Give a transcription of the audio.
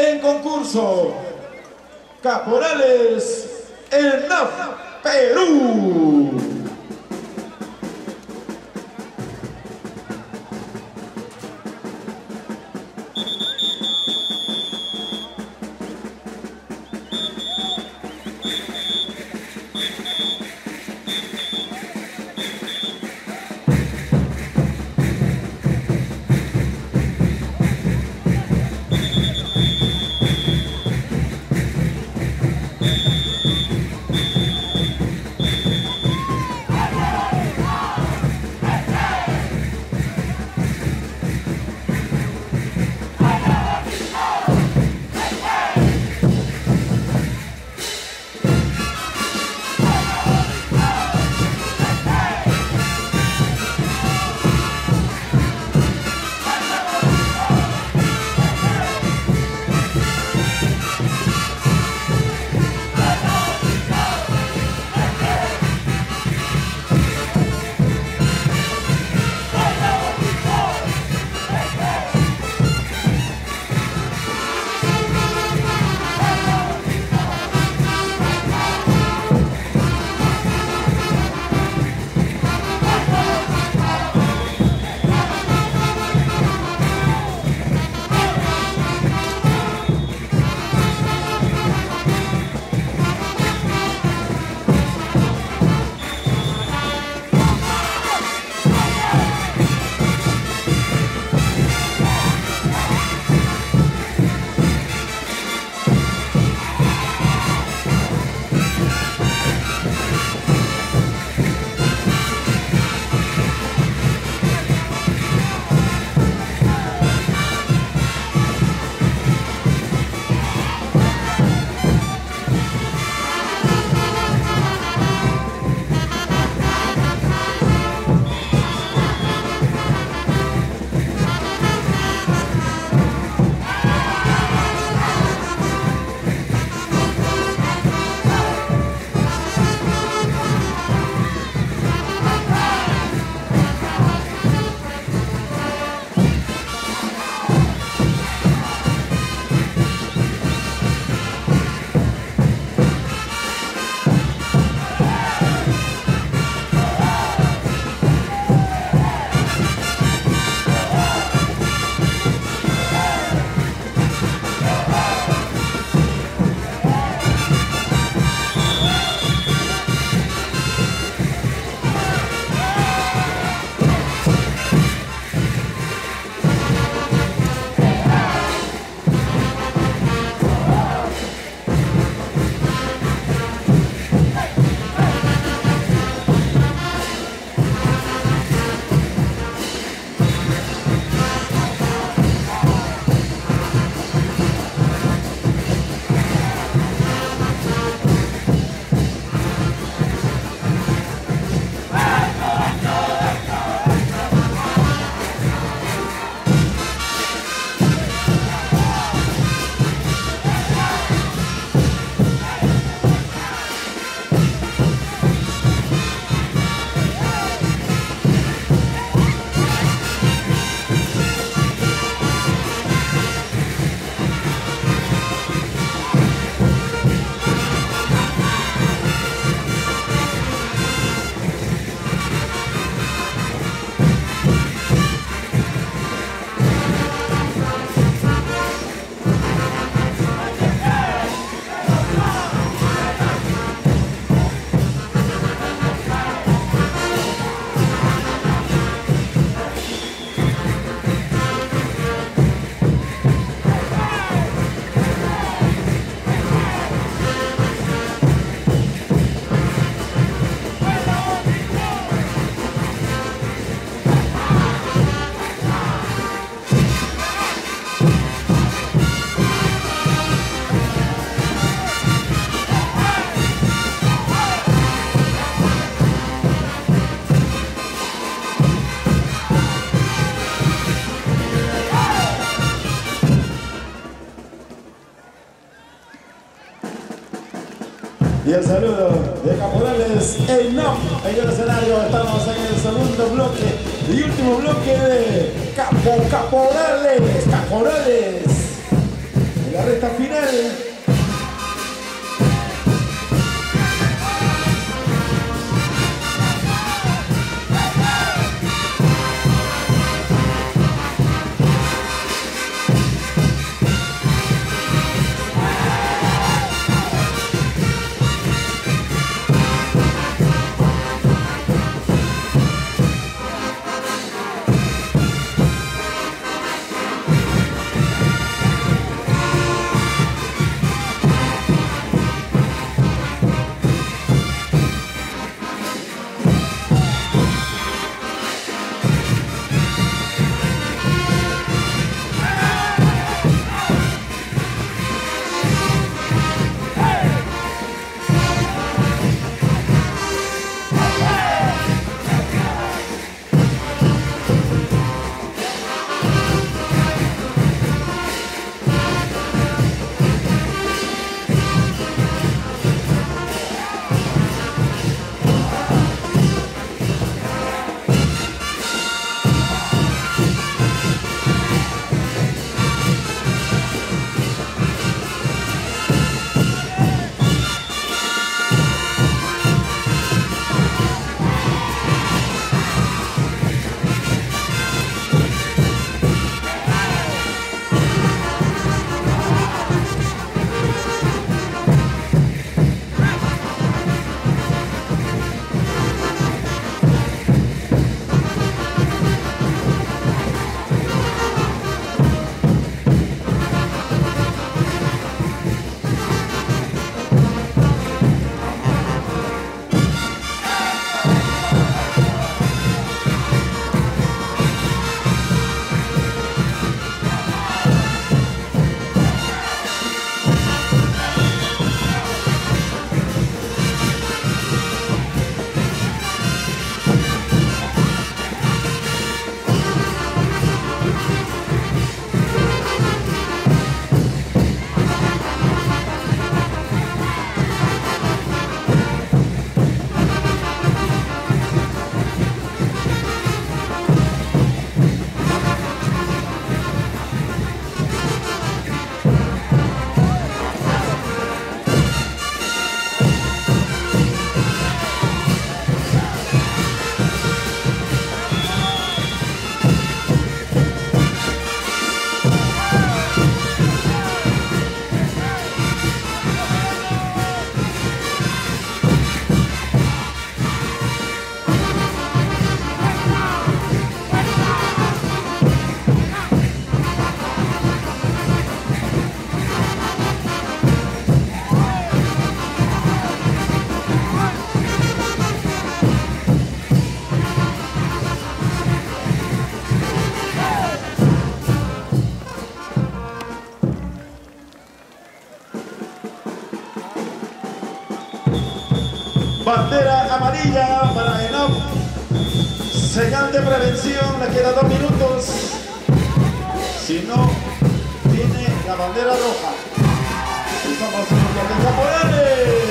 En concurso, Caporales ENAF Perú. Y el saludo de Caporales en no en el escenario. Estamos en el segundo bloque y último bloque de Capo Caporales. Caporales. la recta final. Bandera amarilla para ENOP. Señal de prevención, le queda dos minutos. Si no, tiene la bandera roja. Estamos en los.